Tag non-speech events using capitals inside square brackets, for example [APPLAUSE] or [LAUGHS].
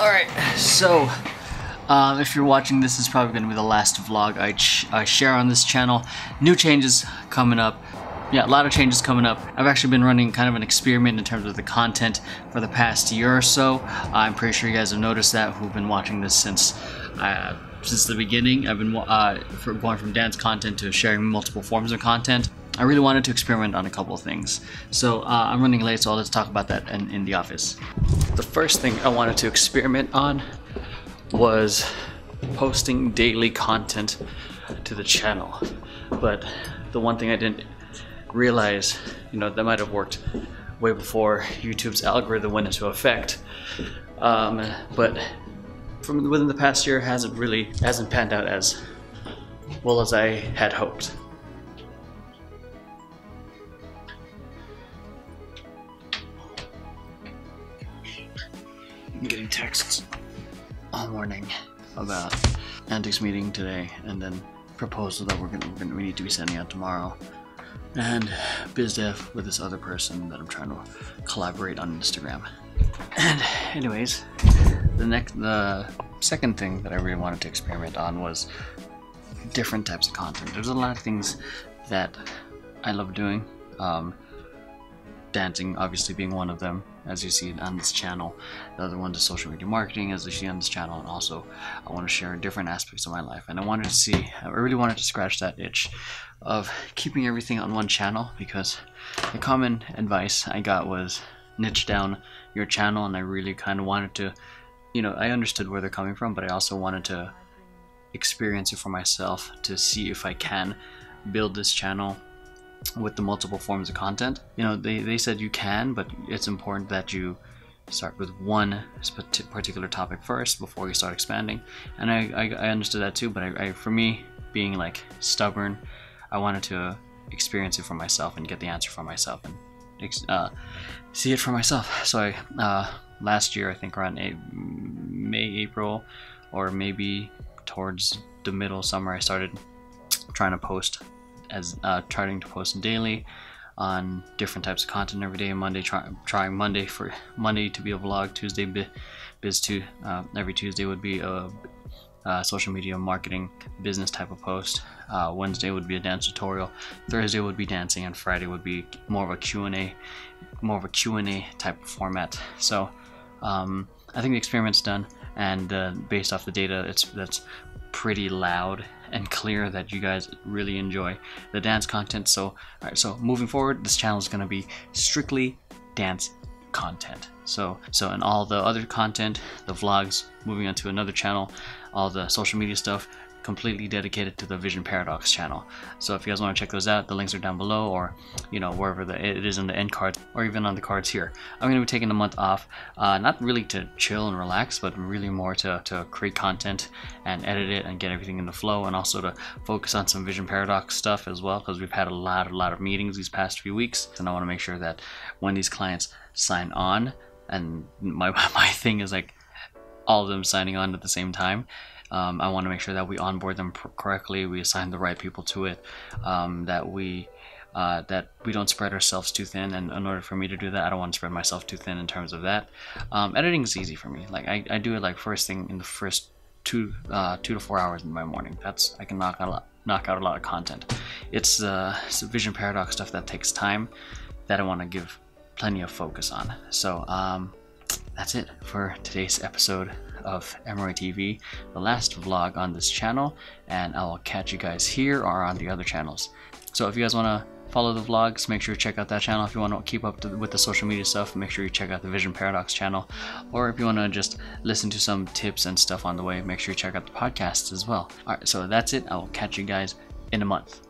Alright, so um, if you're watching this, is probably going to be the last vlog I, I share on this channel. New changes coming up. Yeah, a lot of changes coming up. I've actually been running kind of an experiment in terms of the content for the past year or so. I'm pretty sure you guys have noticed that who've been watching this since uh, since the beginning. I've been uh, going from dance content to sharing multiple forms of content. I really wanted to experiment on a couple of things. So uh, I'm running late, so let's talk about that in, in the office. The first thing I wanted to experiment on was posting daily content to the channel. But the one thing I didn't realize, you know, that might have worked way before YouTube's algorithm went into effect. Um, but from within the past year hasn't really hasn't panned out as well as I had hoped. I'm getting texts all morning about Antics meeting today and then proposal that we're gonna, we're gonna we need to be sending out tomorrow and BizDev with this other person that I'm trying to collaborate on Instagram. And anyways, the next the second thing that I really wanted to experiment on was different types of content. There's a lot of things that I love doing. Um, dancing obviously being one of them as you see on this channel. The other one is social media marketing as you see on this channel and also I want to share different aspects of my life. And I wanted to see I really wanted to scratch that itch of keeping everything on one channel because the common advice I got was niche down your channel and I really kind of wanted to you know I understood where they're coming from but I also wanted to experience it for myself to see if I can build this channel with the multiple forms of content. You know, they, they said you can, but it's important that you start with one particular topic first before you start expanding. And I, I, I understood that too, but I, I, for me, being like stubborn, I wanted to experience it for myself and get the answer for myself and uh, see it for myself. So I, uh, last year, I think around a- May, April, or maybe towards the middle summer, I started trying to post as uh, trying to post daily on different types of content every day. Monday, try, trying Monday for Monday to be a vlog. Tuesday, biz to uh, every Tuesday would be a, a, social media marketing business type of post. Uh, Wednesday would be a dance tutorial. Thursday would be dancing, and Friday would be more of a Q and A, more of a Q and A type of format. So um, I think the experiment's done, and uh, based off the data, it's that's pretty loud and clear that you guys really enjoy the dance content. So, all right, so moving forward, this channel is going to be strictly dance content. So, so and all the other content, the vlogs, moving on to another channel, all the social media stuff, completely dedicated to the Vision Paradox channel. So if you guys want to check those out, the links are down below or, you know, wherever the, it is in the end cards or even on the cards here. I'm going to be taking a month off, uh, not really to chill and relax, but really more to, to create content and edit it and get everything in the flow and also to focus on some Vision Paradox stuff as well because we've had a lot, a lot of meetings these past few weeks and I want to make sure that when these clients sign on and my, [LAUGHS] my thing is like all of them signing on at the same time um, I want to make sure that we onboard them correctly, we assign the right people to it, um, that we uh, that we don't spread ourselves too thin. And in order for me to do that, I don't want to spread myself too thin in terms of that. Um, editing is easy for me. Like I, I do it like first thing in the first two uh, two to four hours in my morning. That's I can knock out a lot, knock out a lot of content. It's, uh, it's vision paradox stuff that takes time that I want to give plenty of focus on. So um, that's it for today's episode of Emeroy TV, the last vlog on this channel, and I will catch you guys here or on the other channels. So if you guys want to follow the vlogs, make sure you check out that channel. If you want to keep up to, with the social media stuff, make sure you check out the Vision Paradox channel. Or if you want to just listen to some tips and stuff on the way, make sure you check out the podcasts as well. Alright, so that's it. I will catch you guys in a month.